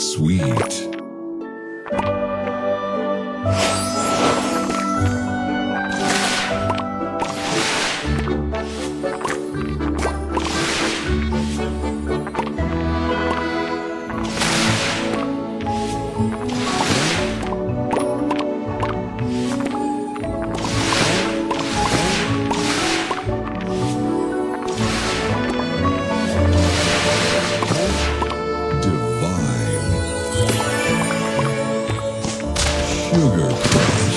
sweet. sugar crush.